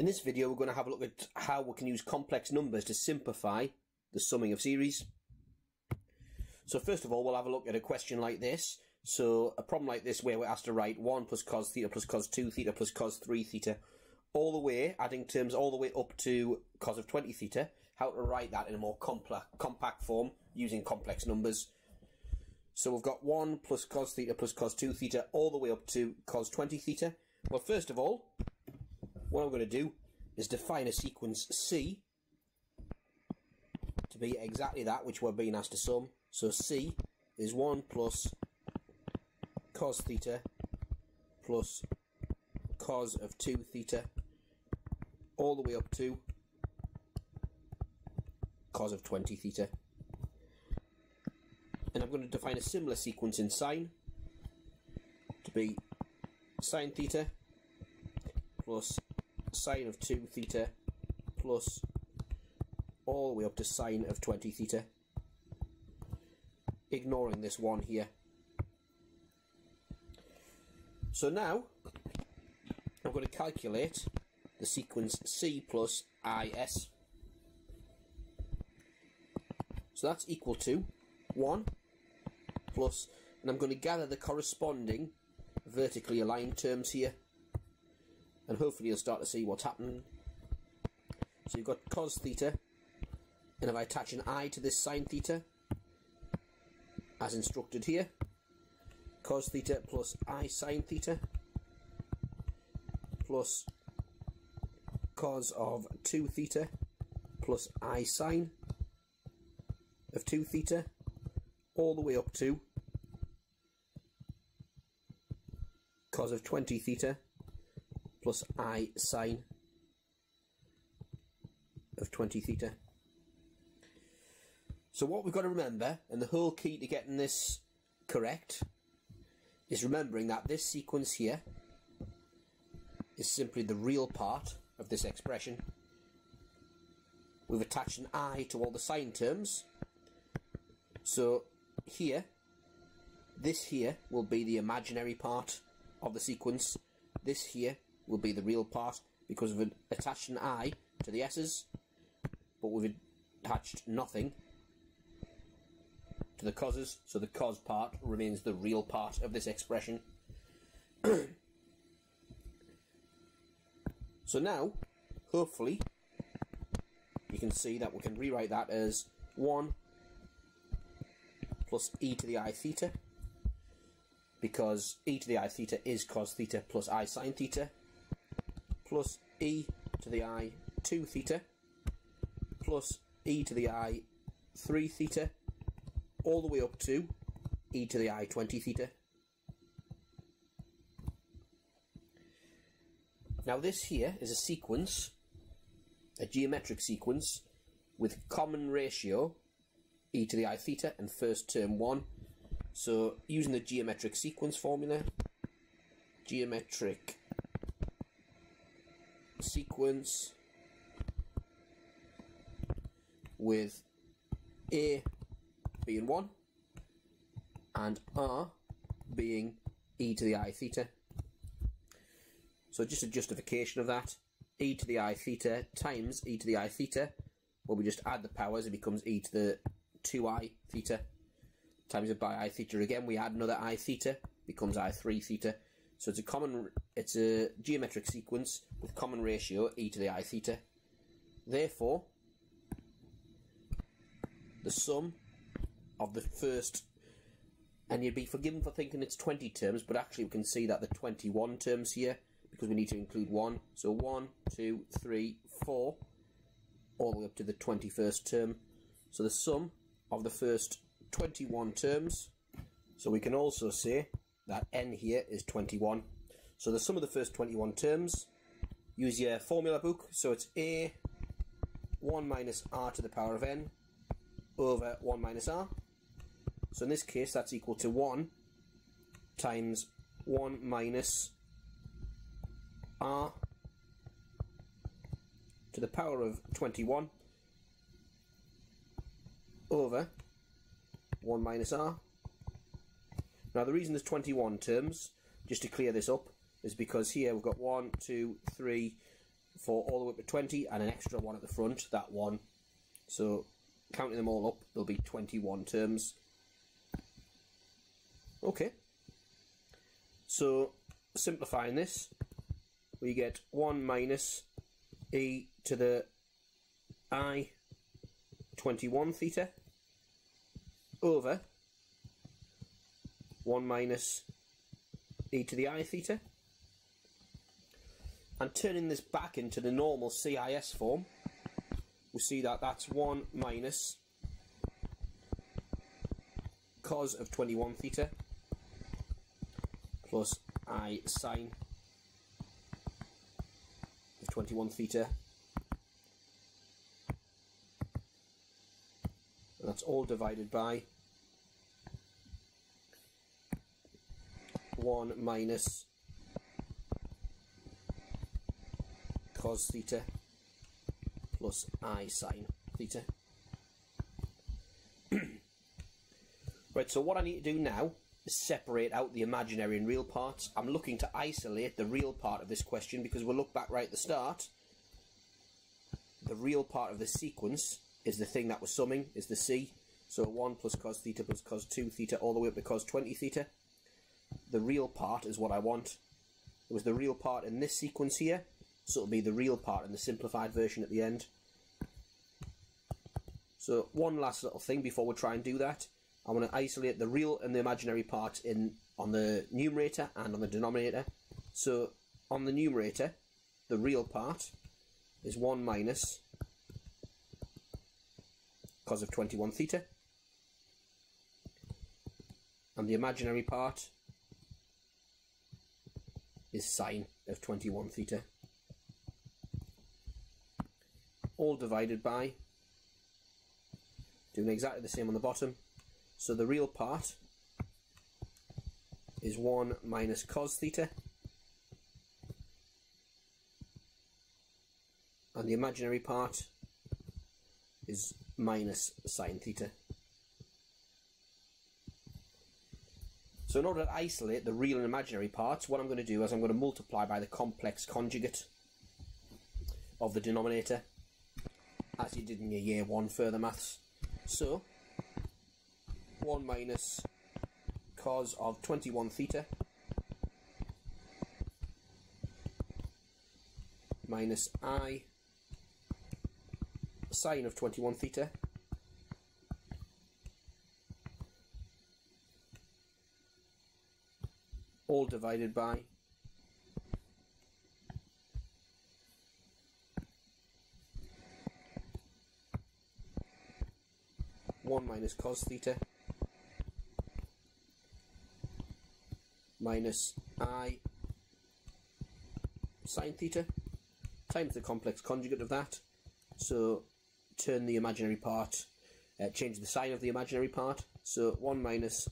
In this video we're going to have a look at how we can use complex numbers to simplify the summing of series. So first of all we'll have a look at a question like this. So a problem like this where we're asked to write 1 plus cos theta plus cos 2 theta plus cos 3 theta all the way, adding terms all the way up to cos of 20 theta, how to write that in a more compact form using complex numbers. So we've got 1 plus cos theta plus cos 2 theta all the way up to cos 20 theta. Well first of all, what I'm going to do is define a sequence C to be exactly that which we're being asked to sum. So C is 1 plus cos theta plus cos of 2 theta all the way up to cos of 20 theta. And I'm going to define a similar sequence in sine to be sine theta plus sine of 2 theta plus all the way up to sine of 20 theta. Ignoring this one here. So now I'm going to calculate the sequence C plus IS so that's equal to 1 plus and I'm going to gather the corresponding vertically aligned terms here and hopefully you'll start to see what's happening. So you've got cos theta, and if I attach an i to this sine theta, as instructed here, cos theta plus i sine theta plus cos of 2 theta plus i sine of 2 theta all the way up to cos of 20 theta plus i sine of 20 theta. So what we've got to remember, and the whole key to getting this correct, is remembering that this sequence here is simply the real part of this expression. We've attached an i to all the sine terms. So here, this here will be the imaginary part of the sequence. This here will be the real part because we've attached an i to the s's, but we've attached nothing to the coses, so the cos part remains the real part of this expression. so now, hopefully, you can see that we can rewrite that as 1 plus e to the i theta, because e to the i theta is cos theta plus i sine theta, plus e to the i 2 theta plus e to the i 3 theta all the way up to e to the i 20 theta. Now this here is a sequence, a geometric sequence with common ratio e to the i theta and first term 1. So using the geometric sequence formula, geometric sequence with A being 1 and R being e to the i theta. So just a justification of that, e to the i theta times e to the i theta, well we just add the powers, it becomes e to the 2i theta times it by i theta again, we add another i theta, becomes i 3 theta, so it's a common, it's a geometric sequence with common ratio e to the i theta. Therefore, the sum of the first, and you'd be forgiven for thinking it's 20 terms, but actually we can see that the 21 terms here, because we need to include 1. So 1, 2, 3, 4, all the way up to the 21st term. So the sum of the first 21 terms, so we can also say that n here is 21. So the sum of the first 21 terms, use your formula book, so it's a 1 minus r to the power of n over 1 minus r. So in this case that's equal to 1 times 1 minus r to the power of 21 over 1 minus r. Now the reason there's 21 terms, just to clear this up, is because here we've got 1, 2, 3, for all the way up to 20 and an extra one at the front, that one. So counting them all up, there'll be 21 terms. Okay. So simplifying this, we get 1 minus e to the i 21 theta over 1 minus e to the i theta. And turning this back into the normal CIS form, we see that that's 1 minus cos of 21 theta plus i sine of 21 theta. And that's all divided by 1 minus cos theta plus i sine theta. right, so what I need to do now is separate out the imaginary and real parts. I'm looking to isolate the real part of this question because we'll look back right at the start. The real part of the sequence is the thing that we're summing, is the c. So 1 plus cos theta plus cos 2 theta all the way up to cos 20 theta. The real part is what I want. It was the real part in this sequence here, so it'll be the real part and the simplified version at the end. So one last little thing before we try and do that. I want to isolate the real and the imaginary parts in on the numerator and on the denominator. So on the numerator, the real part is 1 minus cos of 21 theta. And the imaginary part is sine of 21 theta. All divided by, doing exactly the same on the bottom. So the real part is 1 minus cos theta. And the imaginary part is minus sine theta. So in order to isolate the real and imaginary parts, what I'm going to do is I'm going to multiply by the complex conjugate of the denominator, as you did in your year one further maths. So, 1 minus cos of 21 theta minus i sine of 21 theta all divided by one minus cos theta minus i sine theta times the complex conjugate of that. So turn the imaginary part, uh, change the sign of the imaginary part. So 1 minus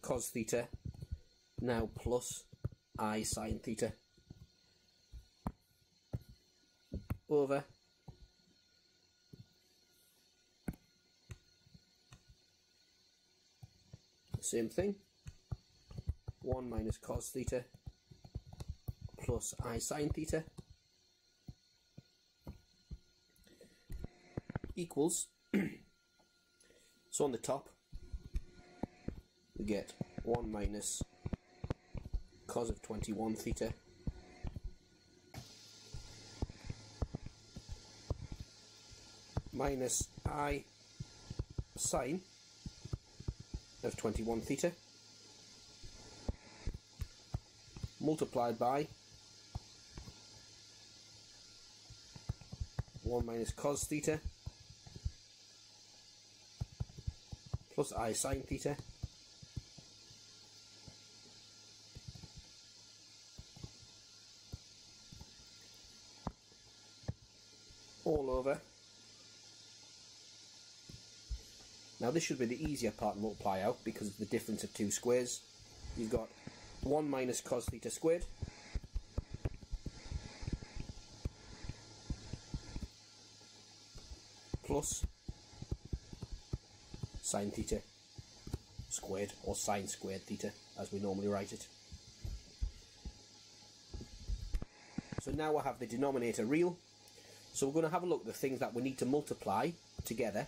cos theta now plus i sine theta over same thing. 1 minus cos theta plus i sine theta equals so on the top we get 1 minus cos of 21 theta minus i sine of 21 theta multiplied by 1 minus cos theta plus i sine theta all over now this should be the easier part to multiply out because of the difference of two squares you've got 1 minus cos theta squared plus sine theta squared or sine squared theta as we normally write it. So now I have the denominator real. So we're going to have a look at the things that we need to multiply together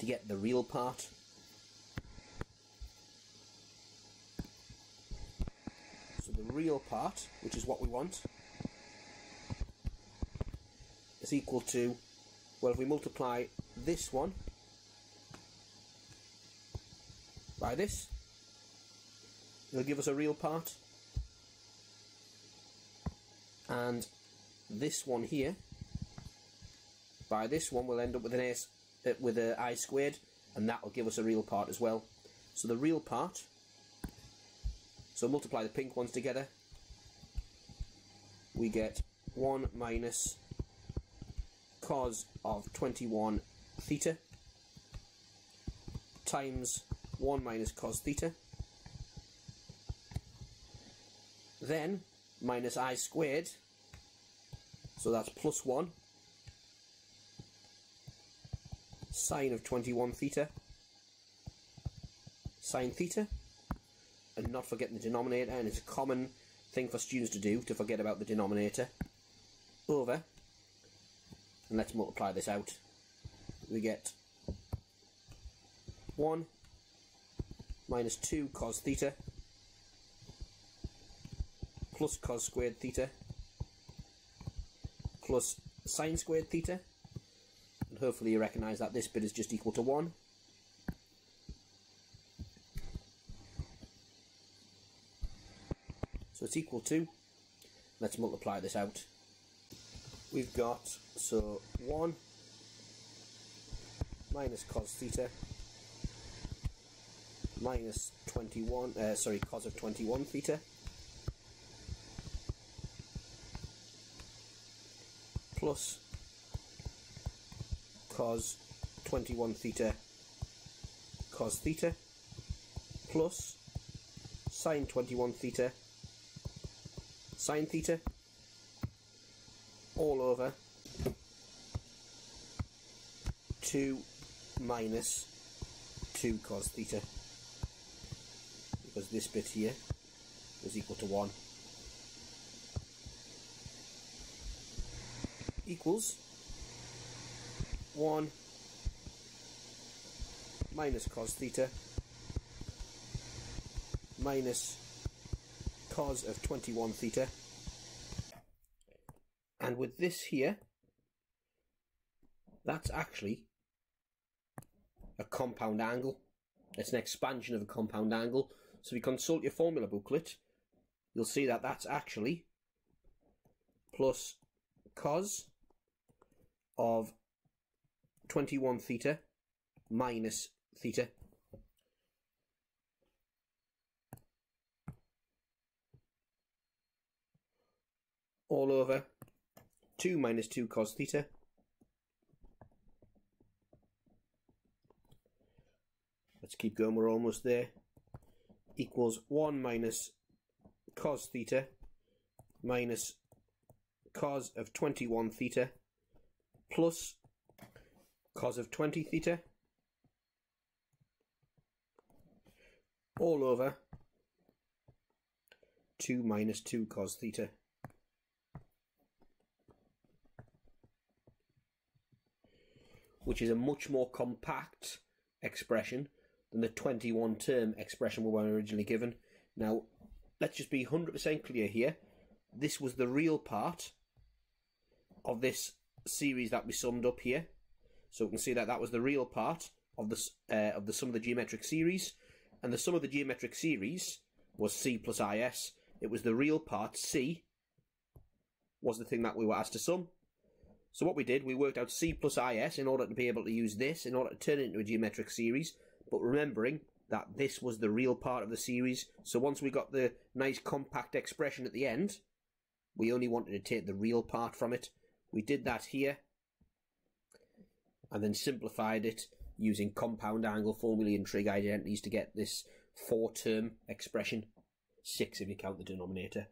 to get the real part. So the real part, which is what we want, is equal to, well if we multiply this one by this, it'll give us a real part. And this one here, by this one, we'll end up with an uh, Uh, with a i squared, and that will give us a real part as well. So the real part, so multiply the pink ones together, we get 1 minus cos of 21 theta times 1 minus cos theta. Then minus i squared, so that's plus 1, sine of 21 theta, sine theta, and not forgetting the denominator, and it's a common thing for students to do, to forget about the denominator, over, and let's multiply this out, we get 1 minus 2 cos theta plus cos squared theta plus sine squared theta hopefully you recognise that this bit is just equal to 1 so it's equal to let's multiply this out we've got so 1 minus cos theta minus 21, uh, sorry, cos of 21 theta. Plus cos 21 theta cos theta plus sine 21 theta sine theta all over 2 minus 2 cos theta because this bit here is equal to 1 equals 1 minus cos theta. Minus cos of 21 theta. And with this here that's actually a compound angle. It's an expansion of a compound angle. So if you consult your formula booklet, you'll see that that's actually plus cos of 21 theta minus theta. All over 2 minus 2 cos theta. Let's keep going, we're almost there. Equals 1 minus cos theta minus cos of 21 theta plus cos of 20 theta all over 2 minus 2 cos theta. Which is a much more compact expression than the 21 term expression we were originally given. Now, let's just be 100% clear here. This was the real part of this series that we summed up here. So we can see that that was the real part of the, uh, of the sum of the geometric series. And the sum of the geometric series was C plus IS. It was the real part, C, was the thing that we were asked to sum. So what we did, we worked out C plus IS in order to be able to use this, in order to turn it into a geometric series but remembering that this was the real part of the series. So once we got the nice compact expression at the end, we only wanted to take the real part from it. We did that here, and then simplified it using compound angle formulae and trig identities to get this four-term expression, six if you count the denominator.